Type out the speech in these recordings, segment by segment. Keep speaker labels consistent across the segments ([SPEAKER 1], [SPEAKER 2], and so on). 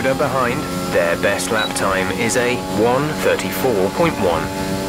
[SPEAKER 1] Behind. Their best lap time is a 134.1.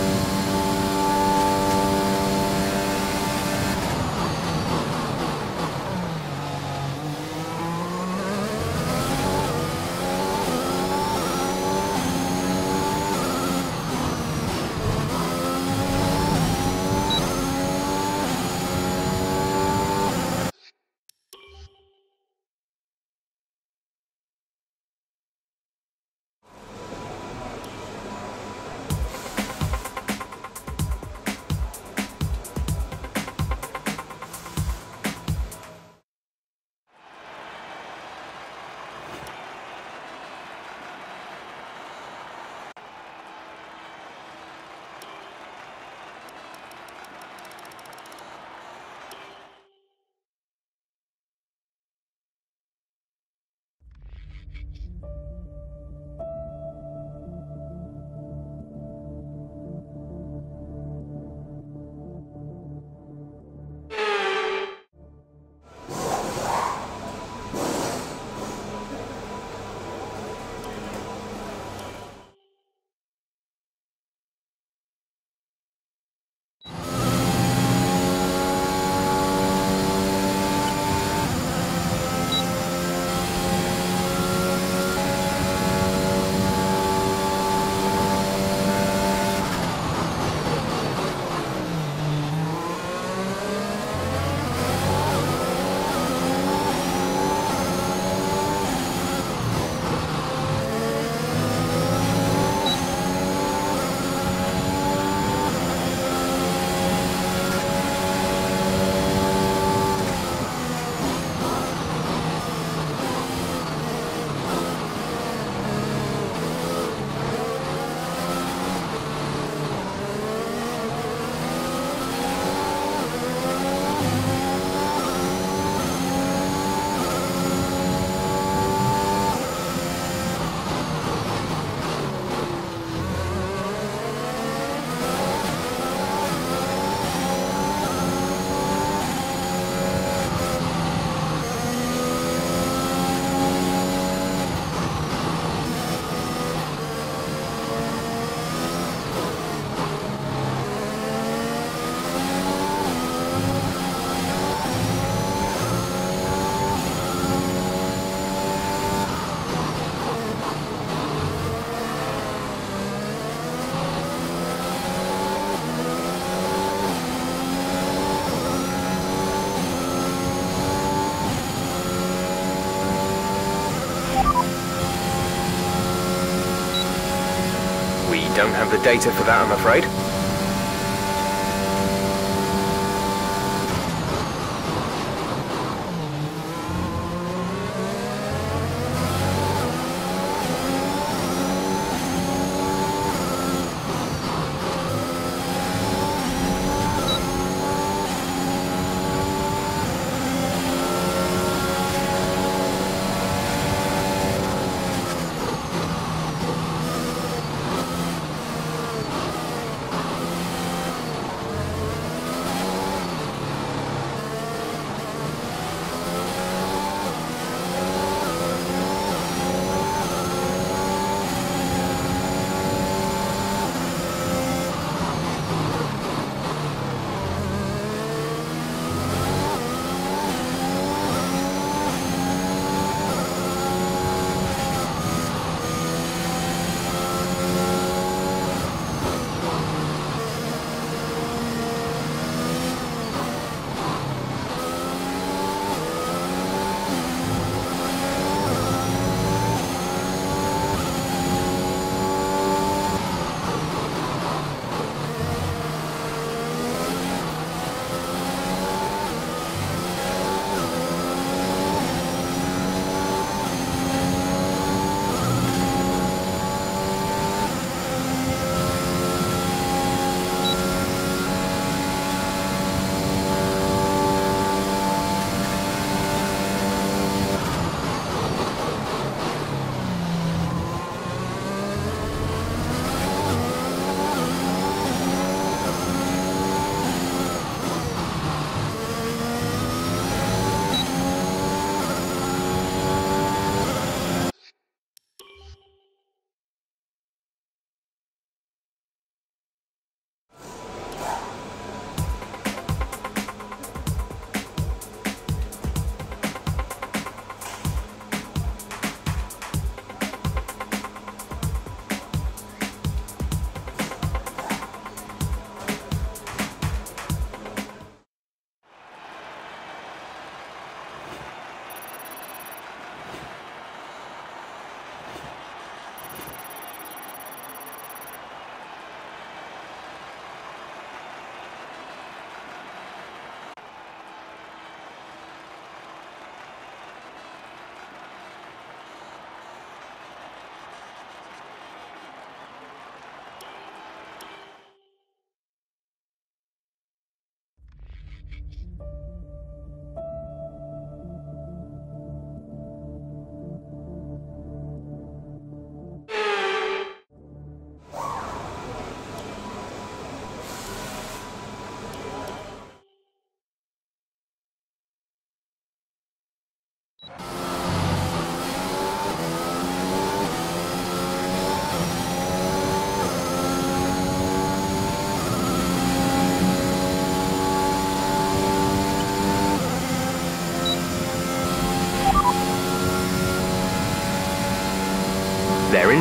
[SPEAKER 1] data for that, I'm afraid.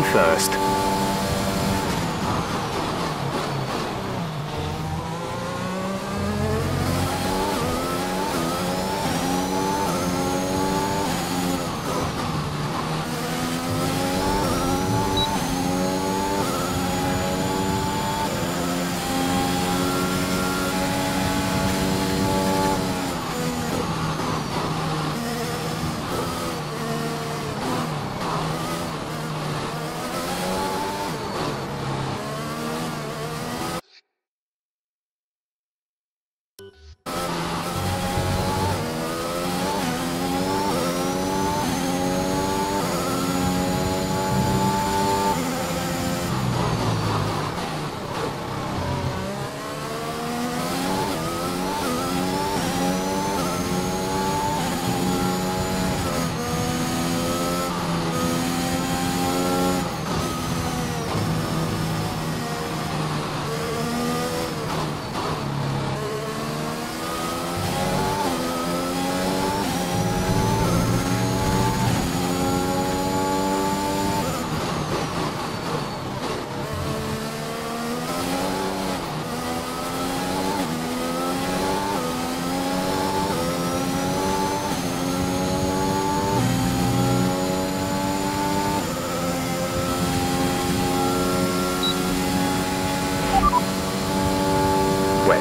[SPEAKER 1] First.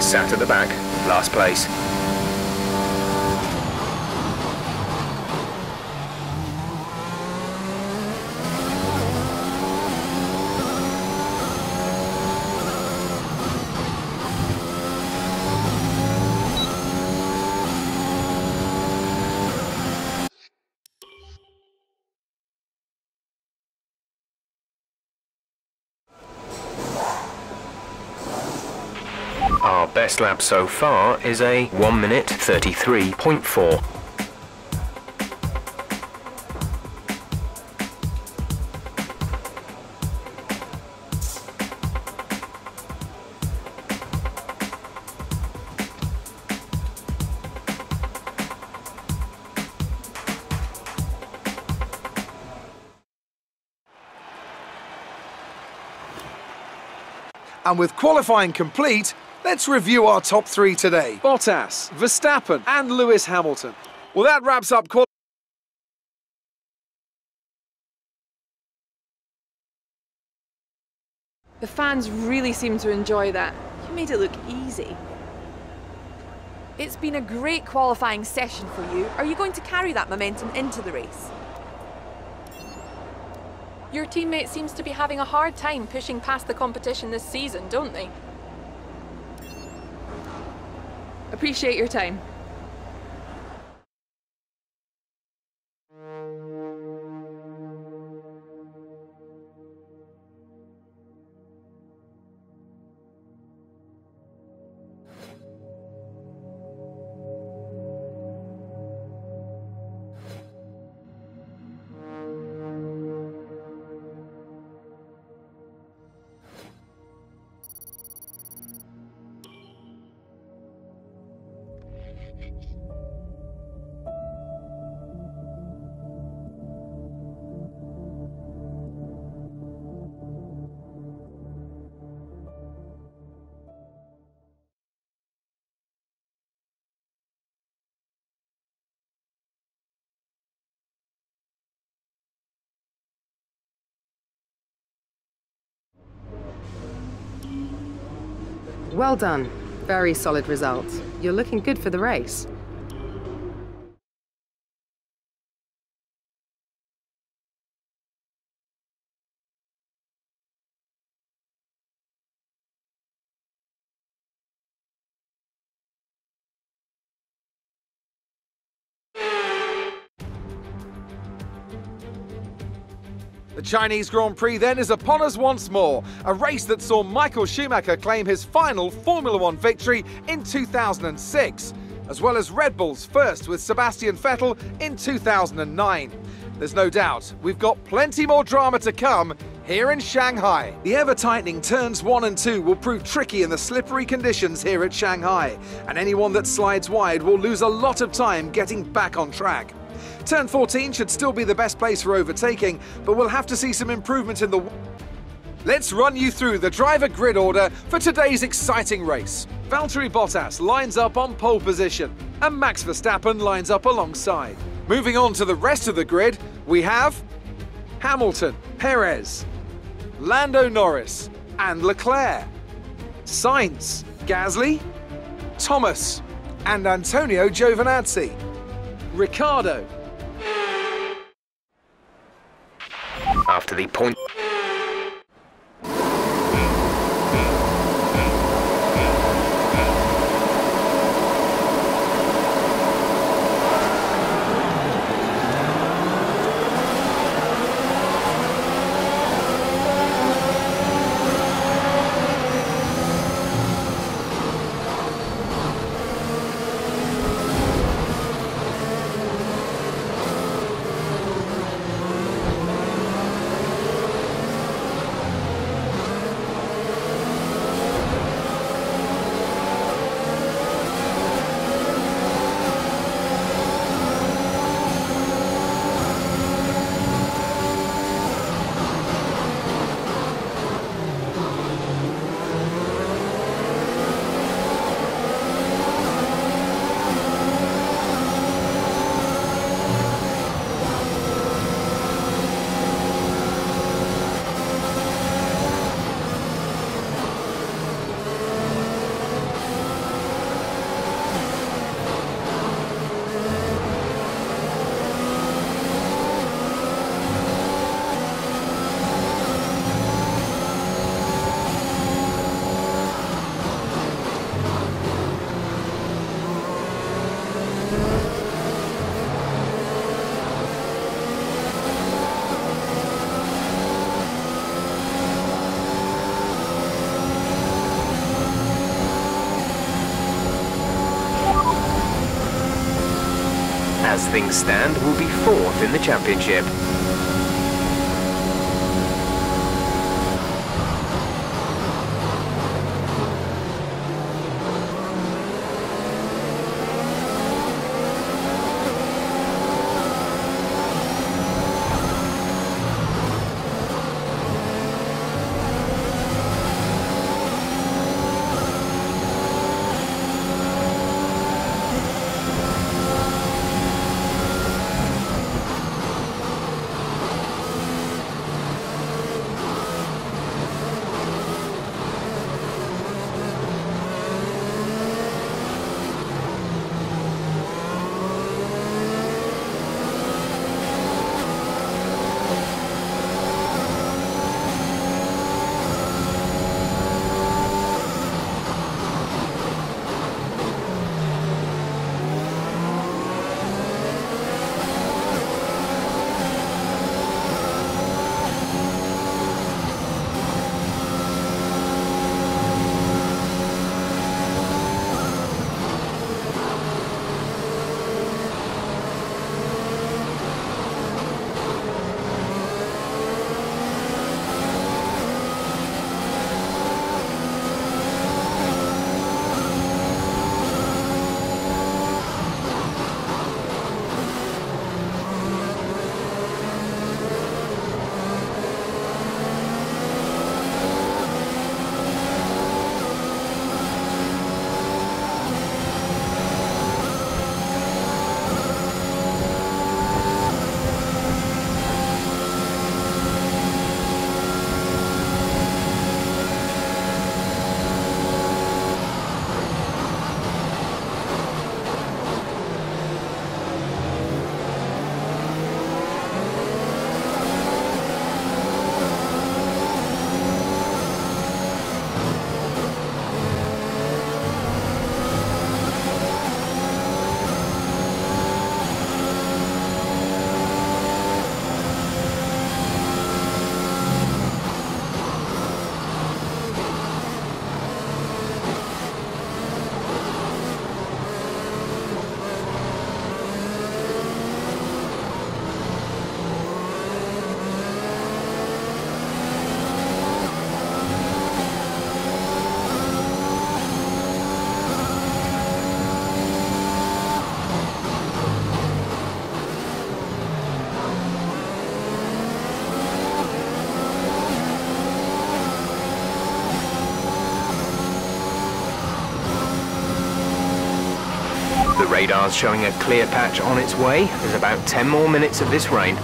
[SPEAKER 1] Sat at the back, last place. Best lap so far is a 1 minute 33.4.
[SPEAKER 2] And with qualifying complete, let's review our top three today. Bottas, Verstappen, and Lewis Hamilton. Well, that wraps up qual-
[SPEAKER 3] The fans really seem to enjoy that. You made it look easy. It's been a great qualifying session for you. Are you going to carry that momentum into the race? Your teammate seems to be having a hard time pushing past the competition this season, don't they? Appreciate your time.
[SPEAKER 4] Well done. Very solid result. You're looking good for the race.
[SPEAKER 2] Chinese Grand Prix then is upon us once more, a race that saw Michael Schumacher claim his final Formula One victory in 2006, as well as Red Bull's first with Sebastian Vettel in 2009. There's no doubt we've got plenty more drama to come here in Shanghai. The ever tightening turns one and two will prove tricky in the slippery conditions here at Shanghai, and anyone that slides wide will lose a lot of time getting back on track. Turn 14 should still be the best place for overtaking, but we'll have to see some improvement in the. Let's run you through the driver grid order for today's exciting race. Valtteri Bottas lines up on pole position, and Max Verstappen lines up alongside. Moving on to the rest of the grid, we have Hamilton, Perez, Lando Norris, and Leclerc, Sainz, Gasly, Thomas, and Antonio Giovinazzi, Ricciardo,
[SPEAKER 1] After the point. As things stand, will be fourth in the championship. Radar's showing a clear patch on its way. There's about 10 more minutes of this rain.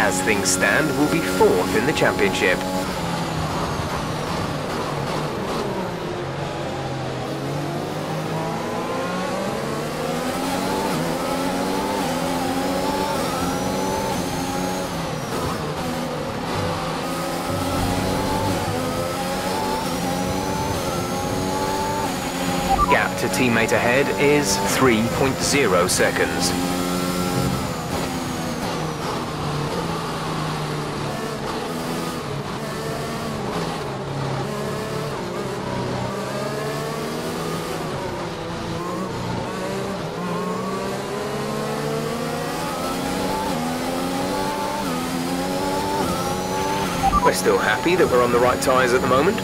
[SPEAKER 1] As things stand, will be fourth in the championship. Gap to teammate ahead is 3.0 seconds. We're still happy that we're on the right tyres at the moment.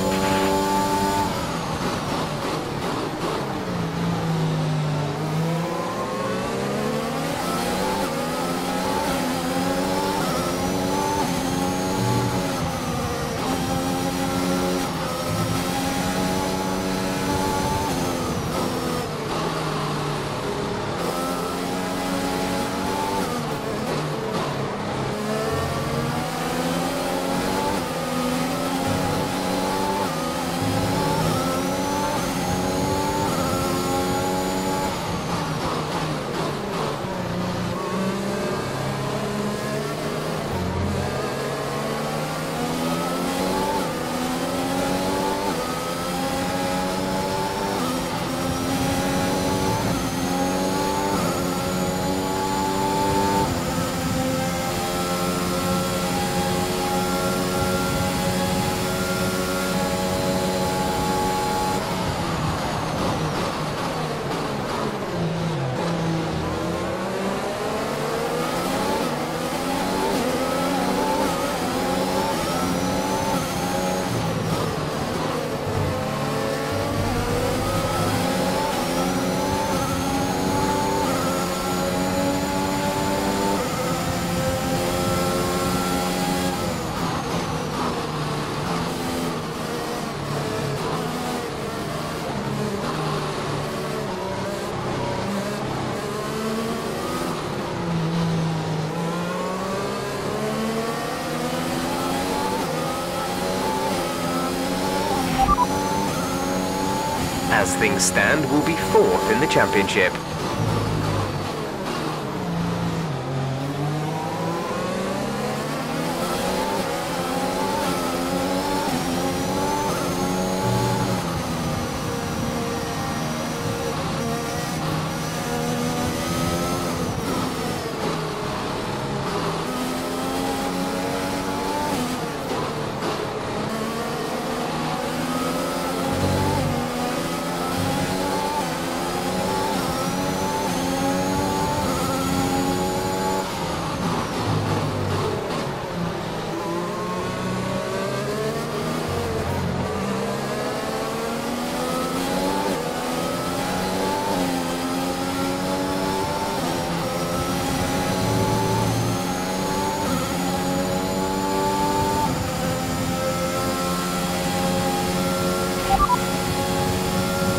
[SPEAKER 1] Stand, will be fourth in the championship.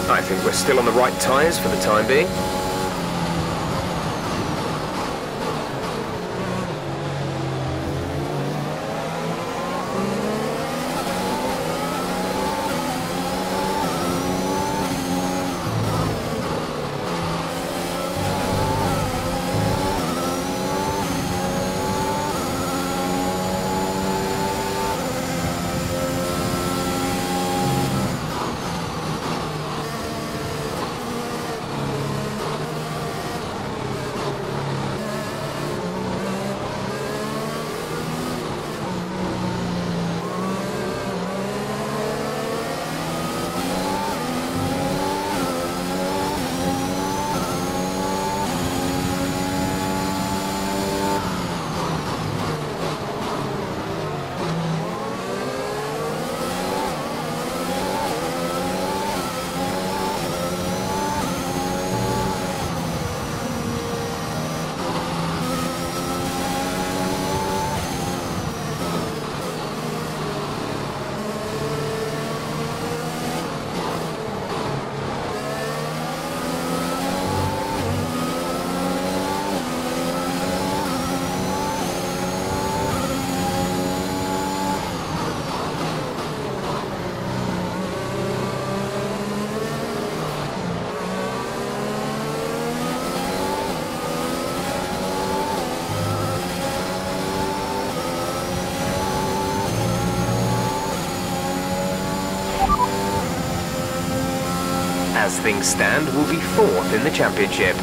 [SPEAKER 1] I think we're still on the right tyres for the time being. As things stand, will be fourth in the championship.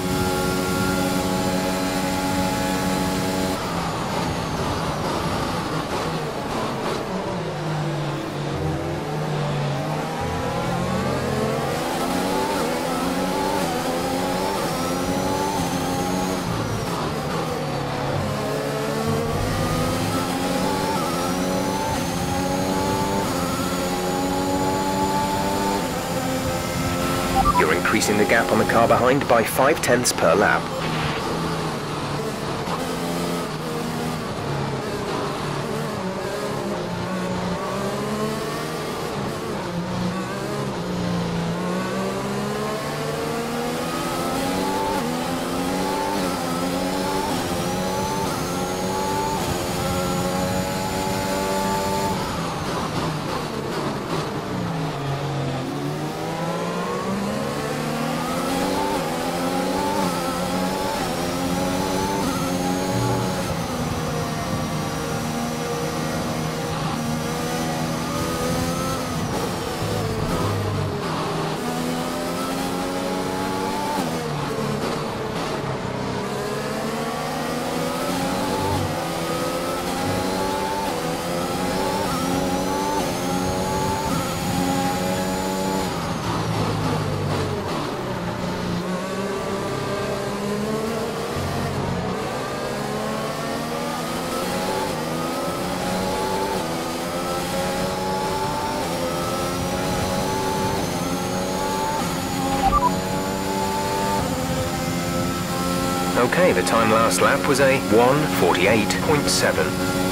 [SPEAKER 1] You're increasing the gap on the car behind by five tenths per lap. Okay, the time last lap was a 148.7.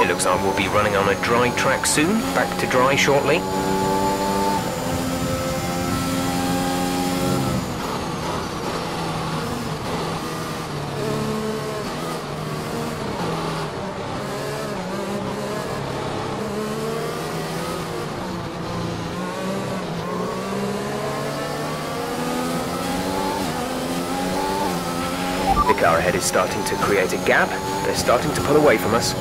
[SPEAKER 1] It looks like we'll be running on a dry track soon. Back to dry shortly. Car ahead is starting to create a gap. They're starting to pull away from us.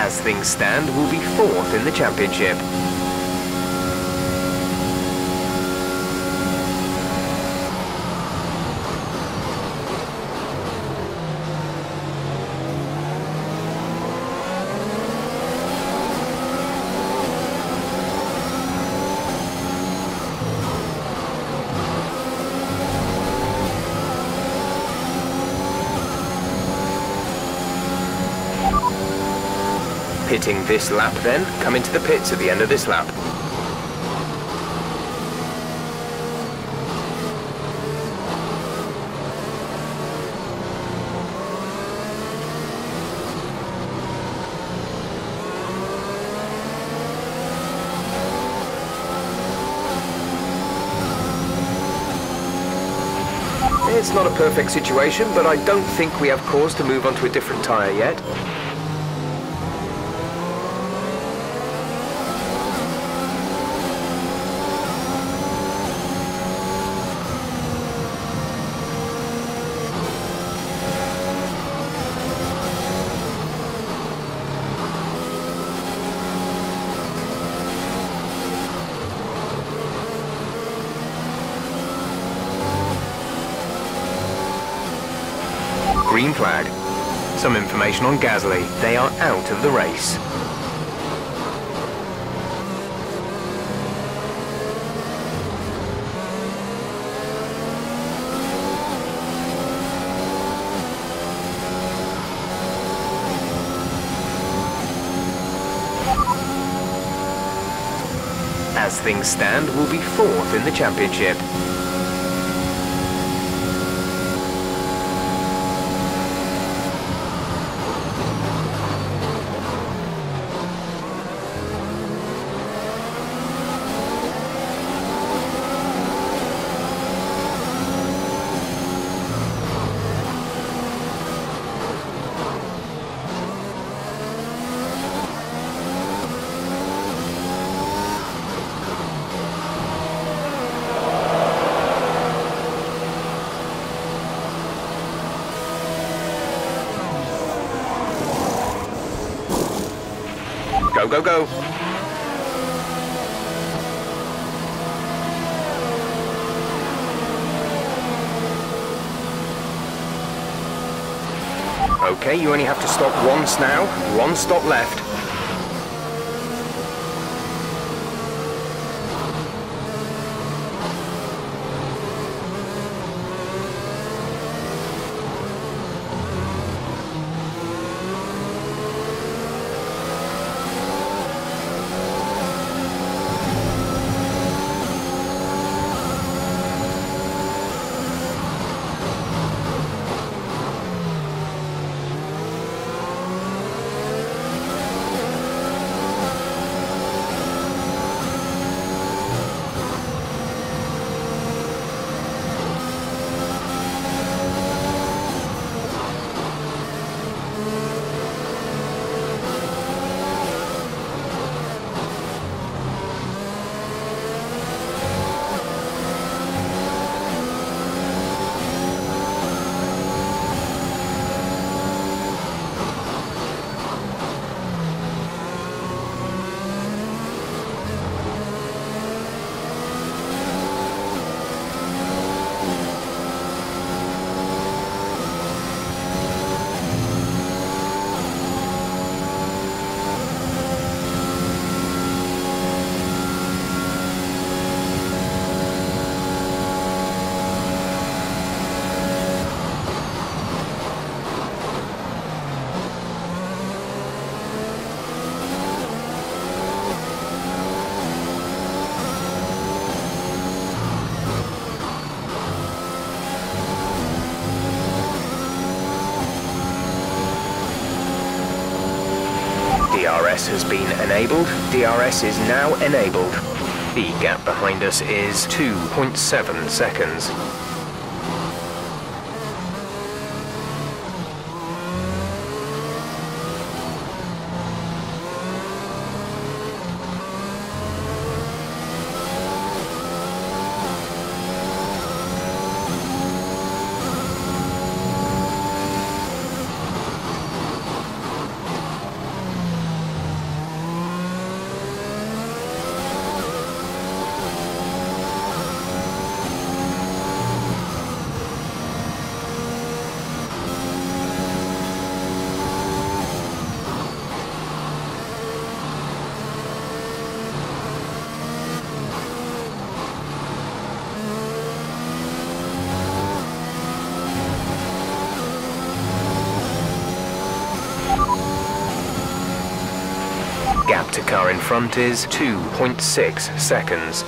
[SPEAKER 1] As stand, we'll be fourth in the championship. Pitting this lap then, come into the pits at the end of this lap. It's not a perfect situation, but I don't think we have cause to move on to a different tyre yet. Green flag. Some information on Gasly. They are out of the race. As things stand, we'll be fourth in the championship. Go, go, go. Okay, you only have to stop once now. One stop left. Enabled. DRS is now enabled. The gap behind us is 2.7 seconds. Gap to car in front is 2.6 seconds.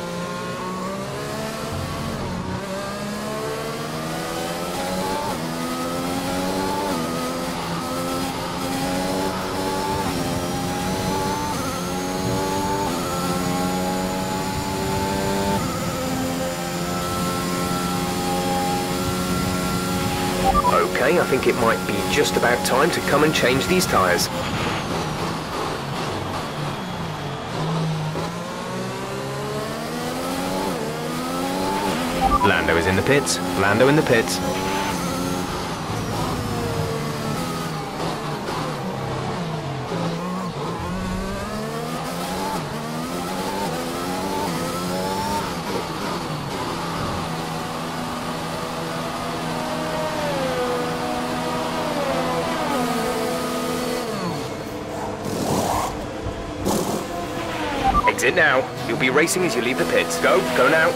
[SPEAKER 1] Okay, I think it might be just about time to come and change these tyres. Lando is in the pits. Lando in the pits. Exit now. You'll be racing as you leave the pits. Go, go now.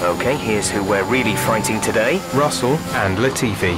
[SPEAKER 1] Okay, here's who we're really fighting today. Russell and Latifi.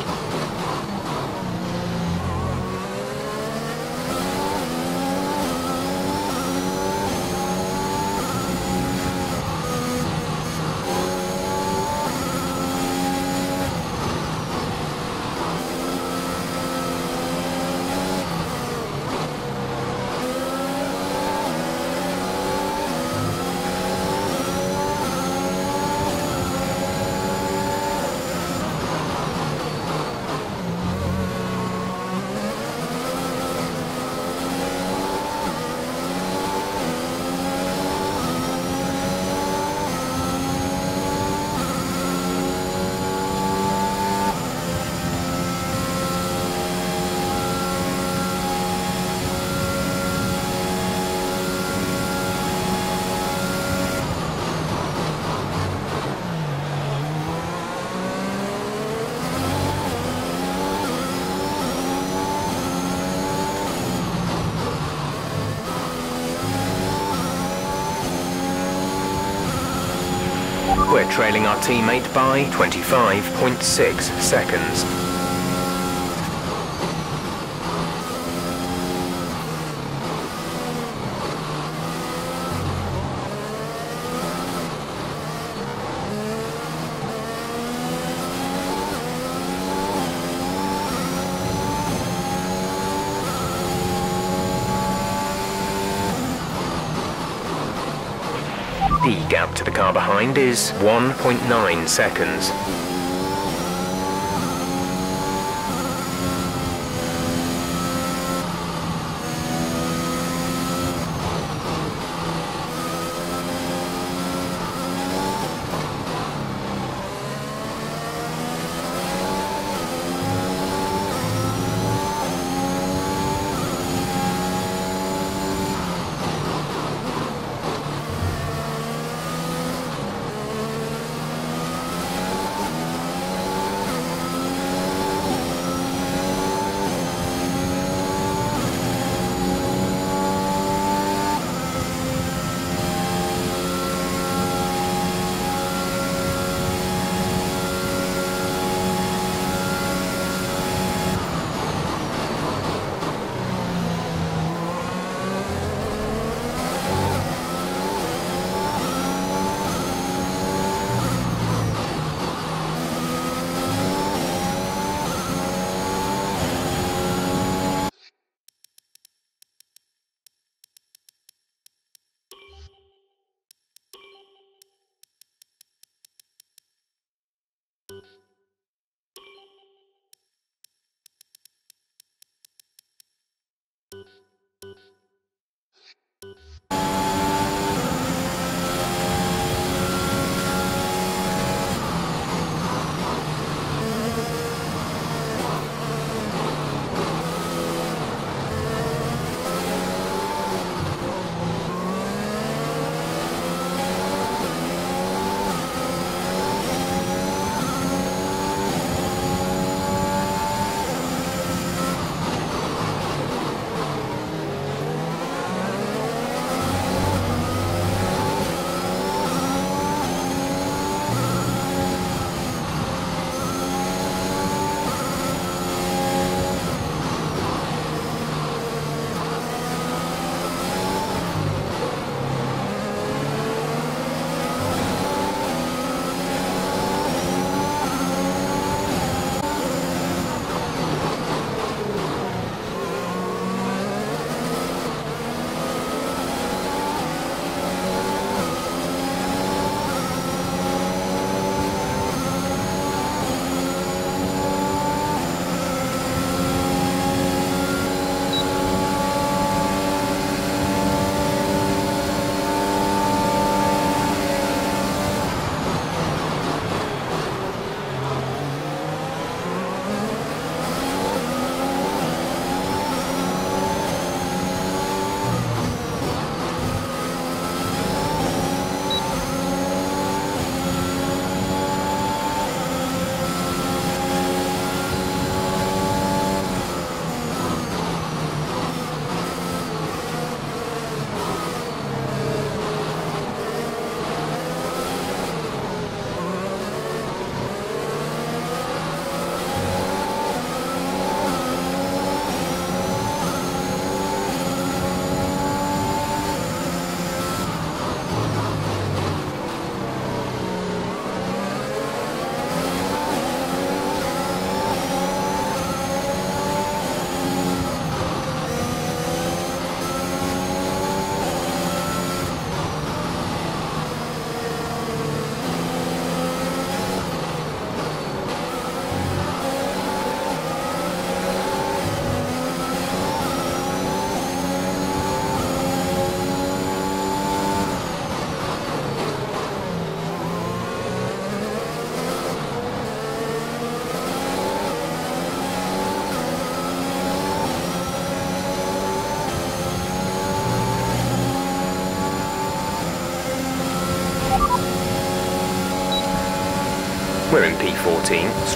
[SPEAKER 1] We're trailing our teammate by 25.6 seconds. The gap is 1.9 seconds.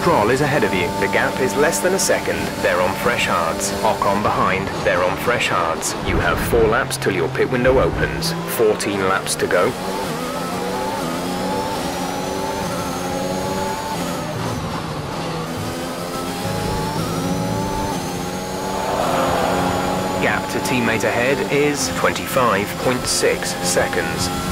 [SPEAKER 1] Stroll is ahead of you. The gap is less than a second. They're on fresh hards. Ocon behind. They're on fresh hards. You have four laps till your pit window opens. 14 laps to go. Gap to teammate ahead is 25.6 seconds.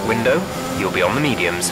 [SPEAKER 1] Window. You'll be on the mediums.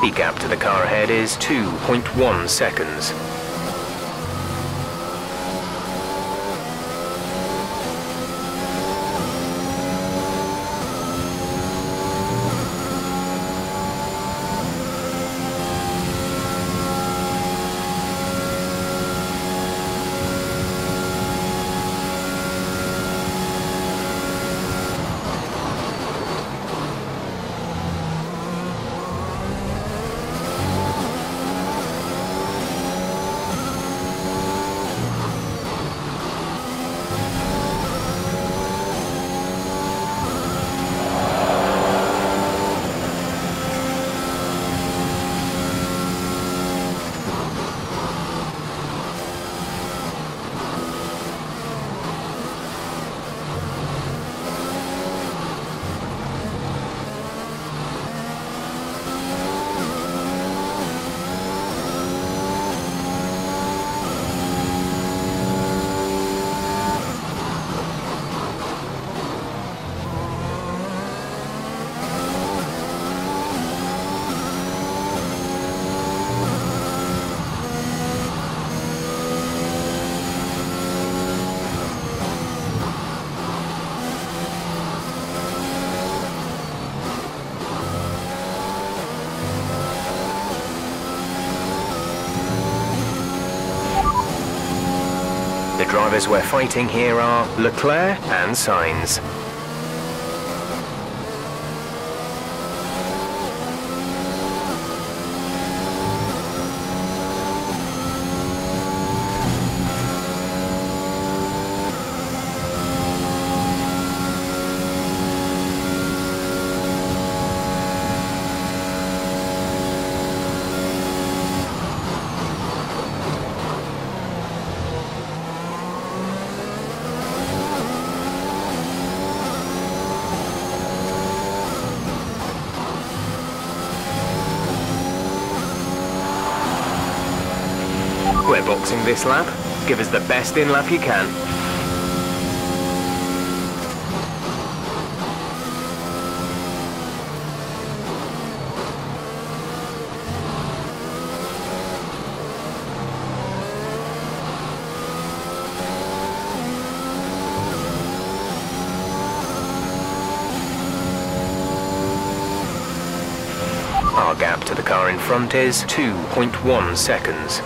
[SPEAKER 1] The gap to the car ahead is 2.1 seconds. Drivers we're fighting here are Leclerc and Sainz. We're boxing this lap. Give us the best in lap you can. Our gap to the car in front is 2.1 seconds.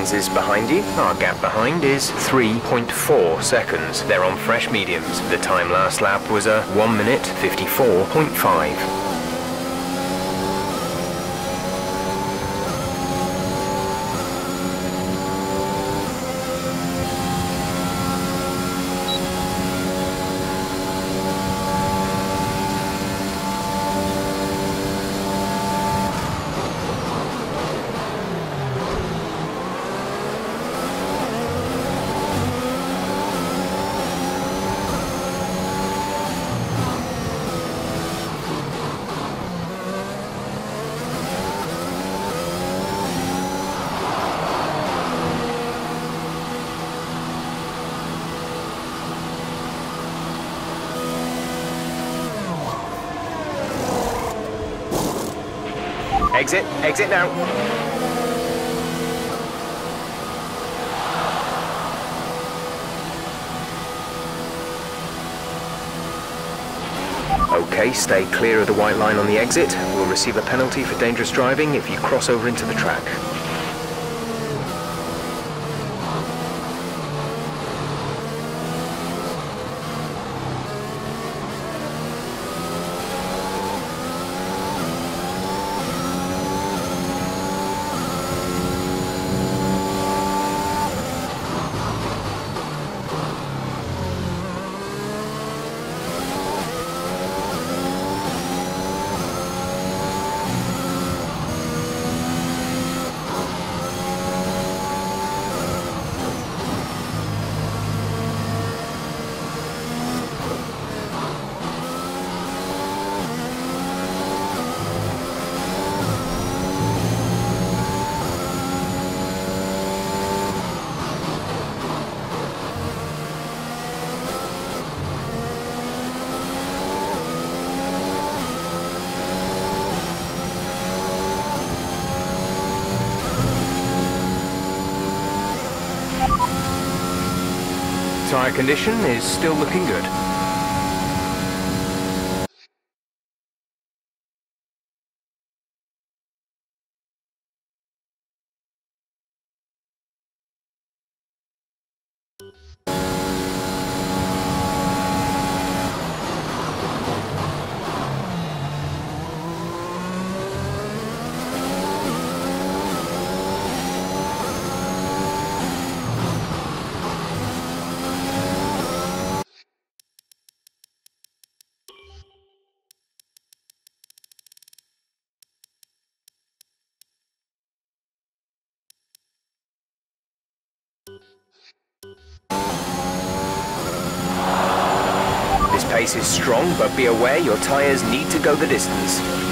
[SPEAKER 1] Sainz is behind you. Our gap behind is 3.4 seconds. They're on fresh mediums. The time last lap was a 1 minute 54.5. Exit, now. Okay, stay clear of the white line on the exit. We'll receive a penalty for dangerous driving if you cross over into the track. Tyre condition is still looking good. Pace is strong, but be aware your tyres need to go the distance.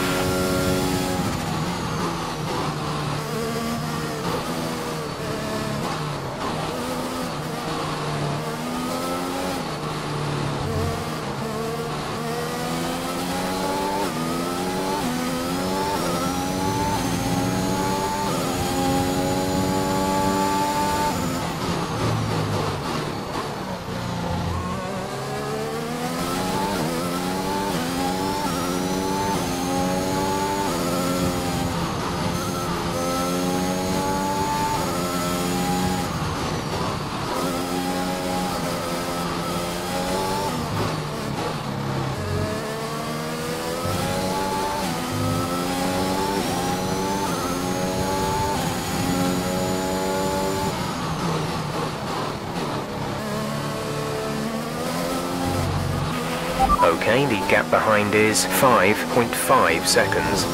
[SPEAKER 1] The gap behind is 5.5 seconds.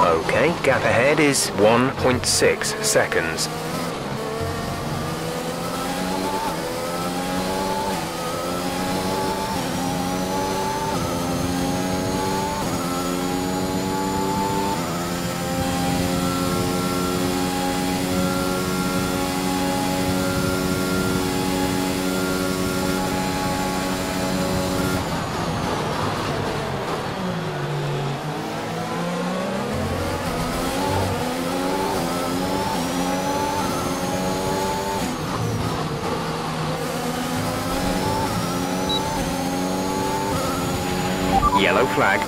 [SPEAKER 1] Okay, gap ahead is 1.6 seconds. Yellow flag.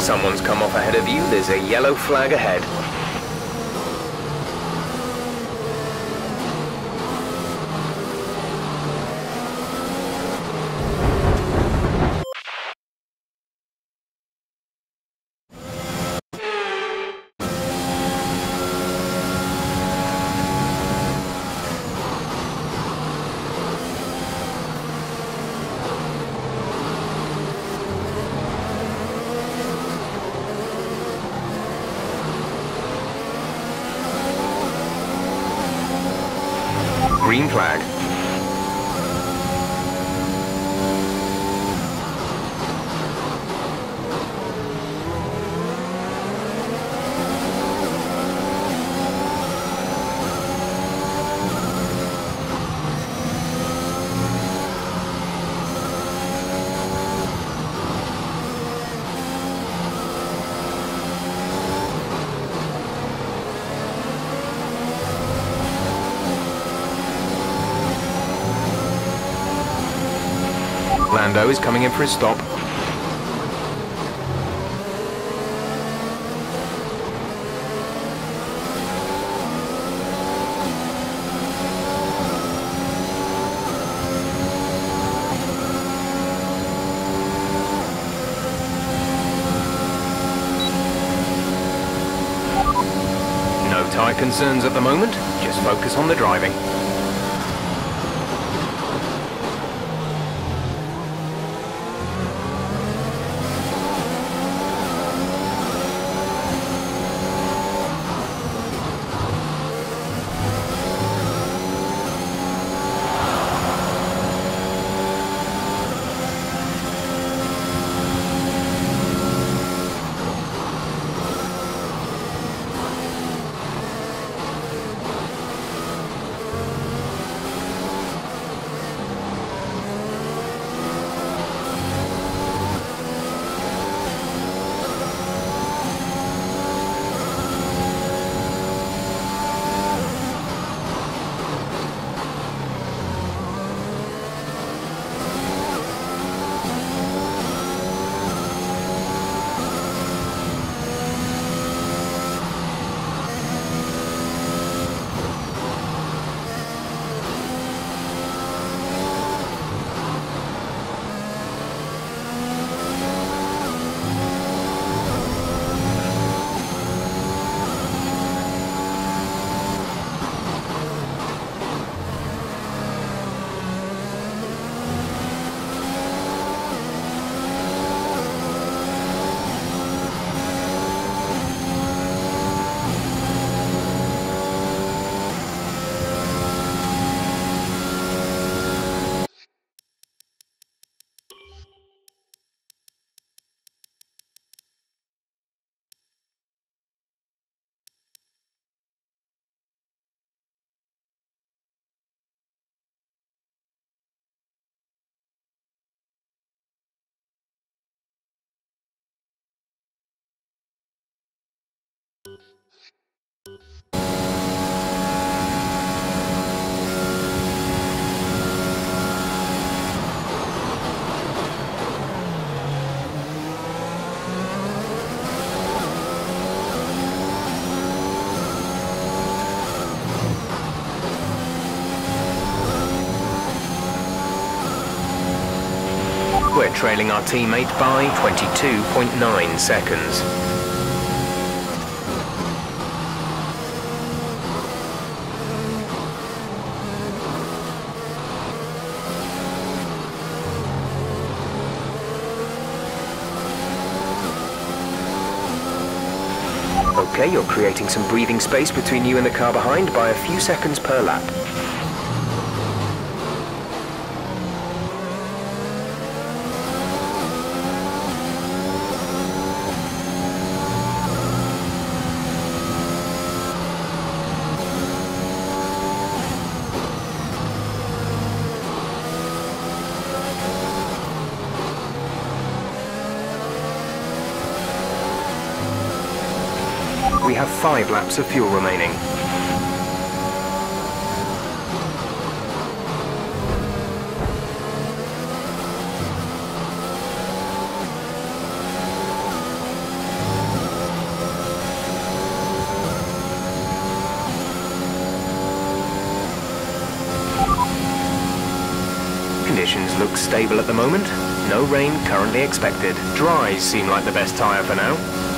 [SPEAKER 1] Someone's come off ahead of you. There's a yellow flag ahead. Green flag. Lando is coming in for his stop. No tyre concerns at the moment, just focus on the driving. We're trailing our teammate by 22.9 seconds. Okay, you're creating some breathing space between you and the car behind by a few seconds per lap. Have five laps of fuel remaining. Conditions look stable at the moment. No rain currently expected. Dries seem like the best tyre for now.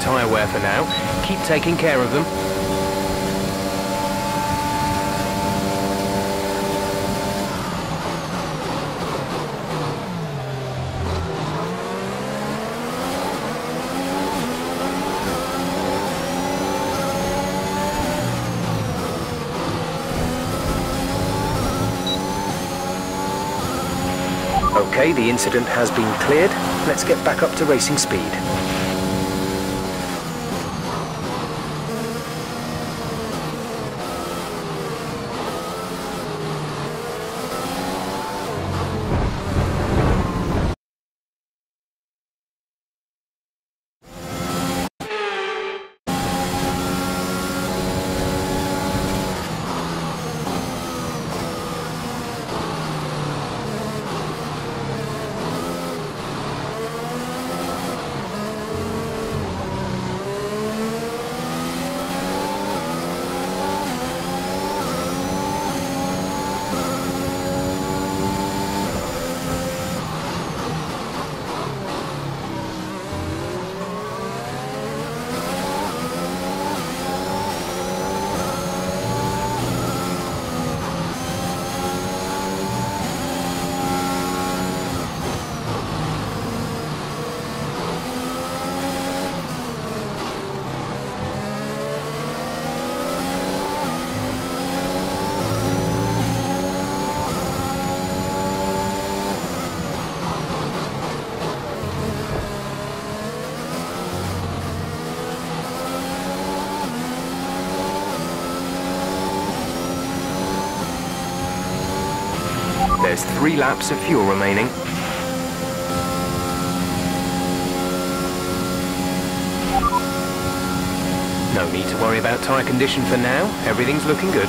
[SPEAKER 1] Tyre wear for now. Keep taking care of them. Okay, the incident has been cleared. Let's get back up to racing speed. Laps of fuel remaining. No need to worry about tyre condition for now. Everything's looking good.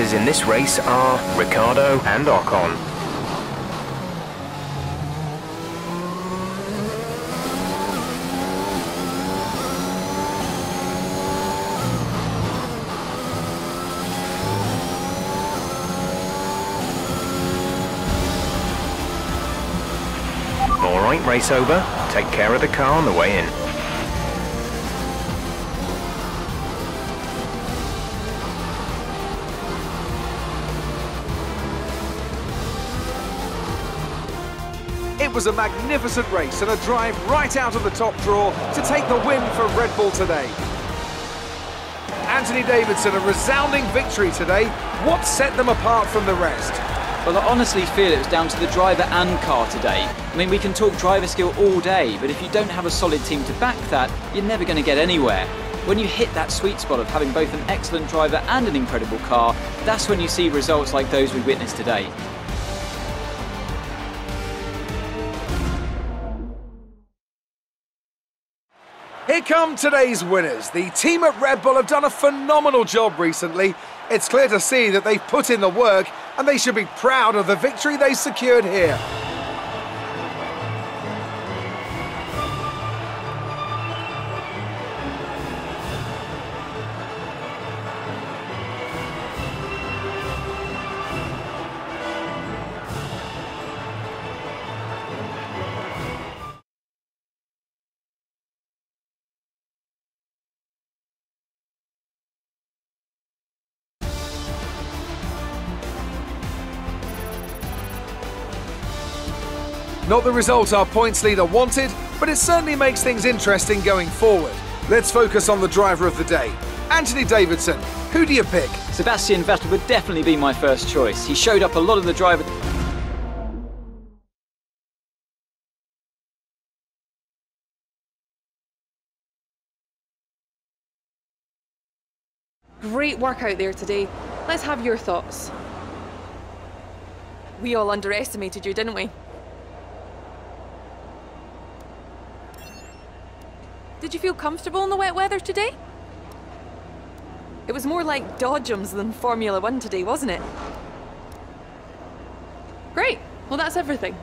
[SPEAKER 1] competitors in this race are Ricciardo and Ocon. Alright, race over. Take care of the car on the way in.
[SPEAKER 2] It was a magnificent race and a drive right out of the top draw to take the win for Red Bull today. Anthony Davidson, a resounding victory today. What set them apart from the rest?
[SPEAKER 5] Well, I honestly feel it was down to the driver and car today. I mean, we can talk driver skill all day, but if you don't have a solid team to back that, you're never going to get anywhere. When you hit that sweet spot of having both an excellent driver and an incredible car, that's when you see results like those we witnessed today.
[SPEAKER 2] Here come today's winners. The team at Red Bull have done a phenomenal job recently. It's clear to see that they've put in the work and they should be proud of the victory they secured here. Not the result our points leader wanted, but it certainly makes things interesting going forward. Let's focus on the driver of the day. Anthony Davidson, who do you pick?
[SPEAKER 5] Sebastian Vettel would definitely be my first choice. He showed up a lot of the driver.
[SPEAKER 3] Great work out there today. Let's have your thoughts. We all underestimated you, didn't we? Did you feel comfortable in the wet weather today? It was more like Dodgems than Formula One today, wasn't it? Great. Well, that's everything.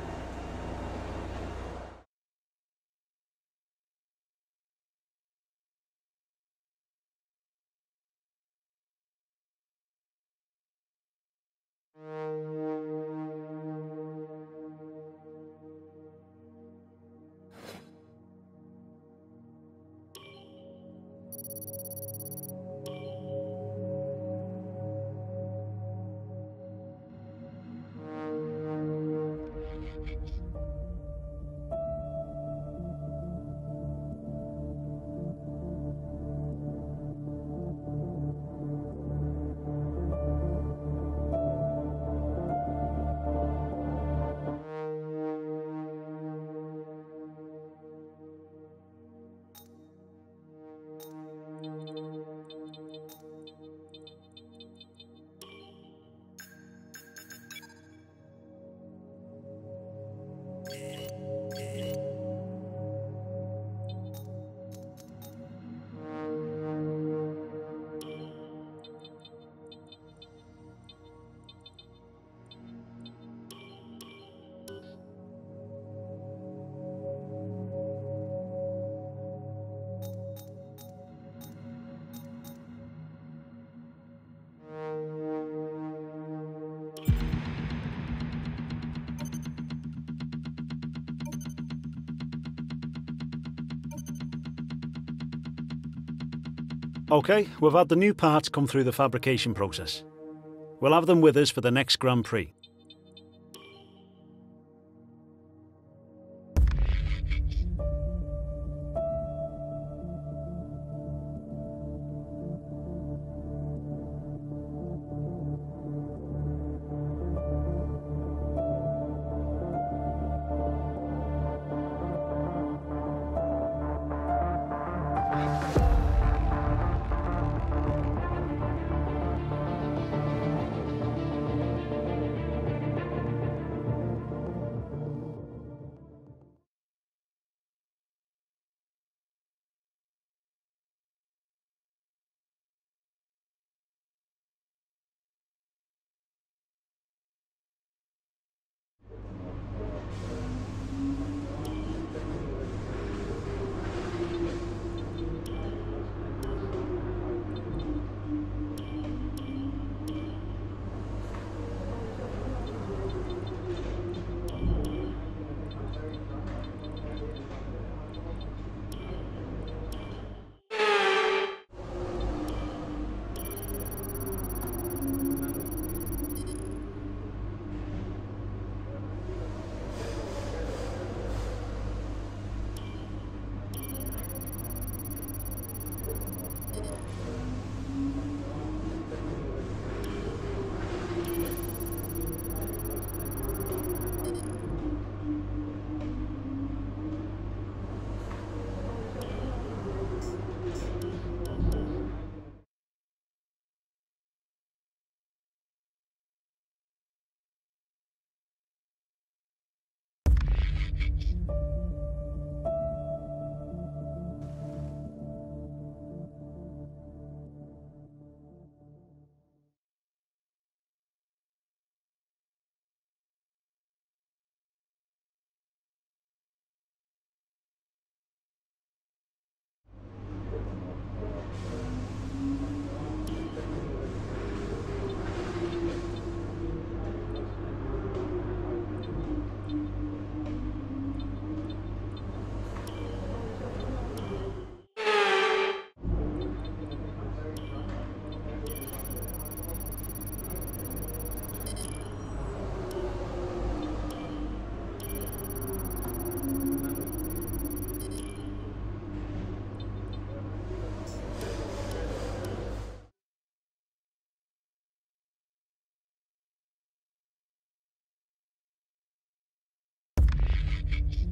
[SPEAKER 6] OK, we've had the new parts come through the fabrication process. We'll have them with us for the next Grand Prix.